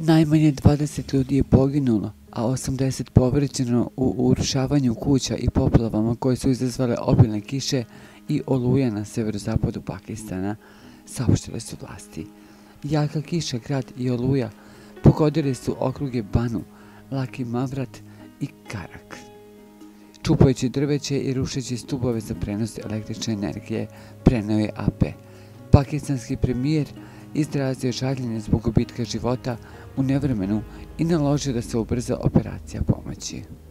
Najmanje 20 ljudi je poginulo, a 80 povređeno u urušavanju kuća i poplavama koje su izazvale obilne kiše i oluje na severozapadu Pakistana, saopštile su vlasti. Jaka kiša, grad i oluja pogodili su okruge Banu, Laki Mavrat i Karak. Čupajući drveće i rušeći stubove za prenos električne energije, prenao je AP. Pakistanski premijer izrazio žaljenje zbog gubitka života u nevremenu i naložio da se ubrza operacija pomoći.